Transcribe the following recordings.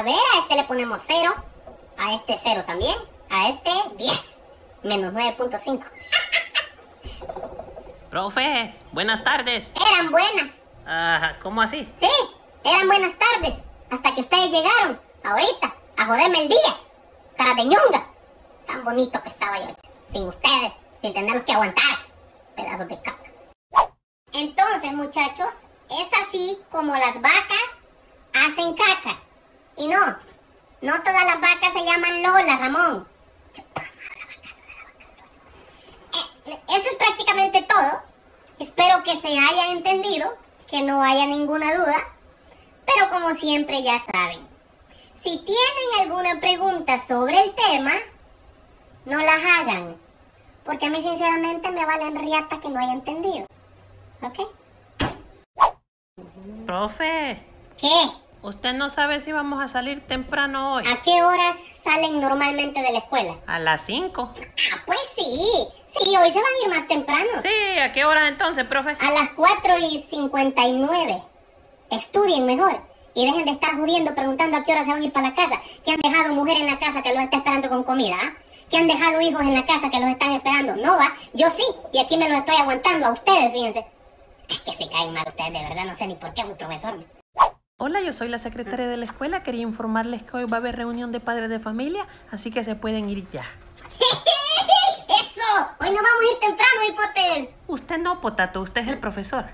A ver, a este le ponemos 0. A este 0 también. A este 10. Menos 9.5. Profe, buenas tardes. Eran buenas. Ah, ¿cómo así? Sí, eran buenas tardes. Hasta que ustedes llegaron. Ahorita. A joderme el día. Cara de ñonga. Tan bonito que estaba yo. Sin ustedes. Sin tenerlos que aguantar. Pedazos de caca. Entonces, muchachos, es así como las vacas hacen caca. Y no, no todas las vacas se llaman Lola, Ramón. Eh, eso es prácticamente todo. Espero que se haya entendido, que no haya ninguna duda. Pero como siempre ya saben, si tienen alguna pregunta sobre el tema, no las hagan. Porque a mí sinceramente me valen riata que no haya entendido. ¿Ok? Profe, ¿Qué? Usted no sabe si vamos a salir temprano hoy. ¿A qué horas salen normalmente de la escuela? A las 5. Ah, pues sí. Sí, hoy se van a ir más temprano. Sí, ¿a qué hora entonces, profe? A las 4 y 59. Estudien mejor. Y dejen de estar jodiendo preguntando a qué hora se van a ir para la casa. Que han dejado mujer en la casa que los está esperando con comida, ¿ah? Que han dejado hijos en la casa que los están esperando. No va, yo sí. Y aquí me los estoy aguantando a ustedes, fíjense. Es que se caen mal ustedes, de verdad. No sé ni por qué, mi profesor. Hola, yo soy la secretaria de la escuela. Quería informarles que hoy va a haber reunión de padres de familia, así que se pueden ir ya. ¡Eso! Hoy no vamos a ir temprano, hipotes. Usted no, Potato, usted es el profesor.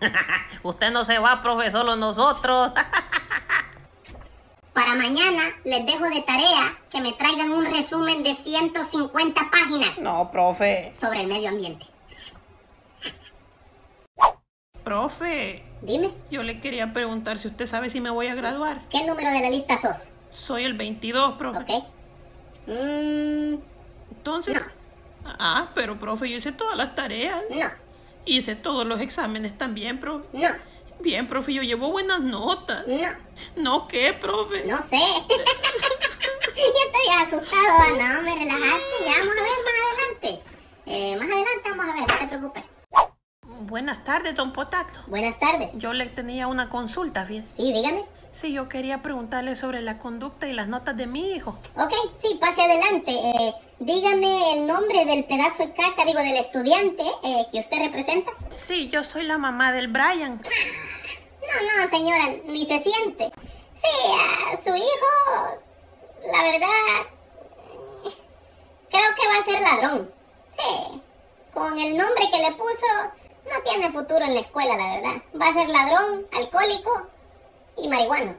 usted no se va, profe, solo nosotros. Para mañana les dejo de tarea que me traigan un resumen de 150 páginas no, profe. sobre el medio ambiente. Profe, Dime, yo le quería preguntar si usted sabe si me voy a graduar. ¿qué número de la lista sos? Soy el 22, profe. ¿Ok? Mm, Entonces... No. Ah, pero profe, yo hice todas las tareas. no, Hice todos los exámenes también, profe. no, Bien, profe, yo llevo buenas notas. no, ¿No qué, profe? no sé. ya te había asustado, no, me relajaste. Ya vamos a ver más adelante. Eh, más adelante vamos a ver, no te preocupes. Buenas tardes, don Potato. Buenas tardes. Yo le tenía una consulta, fíjese. Sí, dígame. Sí, yo quería preguntarle sobre la conducta y las notas de mi hijo. Ok, sí, pase adelante. Eh, dígame el nombre del pedazo de caca, digo, del estudiante eh, que usted representa. Sí, yo soy la mamá del Brian. No, no, señora, ni se siente. Sí, a su hijo, la verdad, creo que va a ser ladrón. Sí, con el nombre que le puso, no tiene futuro en la escuela, la verdad. Va a ser ladrón, alcohólico y marihuano.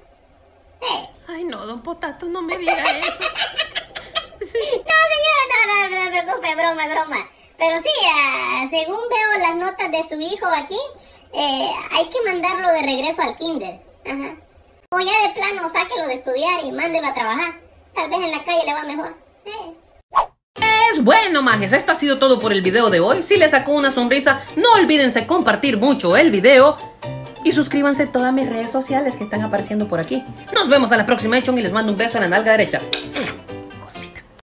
Eh. Ay, no, don Potato, no me diga eso. Sí. No, señora, no, no, no se preocupe, broma, broma. Pero sí, ah, según veo las notas de su hijo aquí, eh, hay que mandarlo de regreso al kinder. Ajá. O ya de plano, sáquelo de estudiar y mándelo a trabajar. Tal vez en la calle le va mejor. Eh. Bueno, majes, esto ha sido todo por el video de hoy. Si les sacó una sonrisa, no olvídense compartir mucho el video y suscríbanse a todas mis redes sociales que están apareciendo por aquí. Nos vemos a la próxima, Echon, y les mando un beso en la nalga derecha.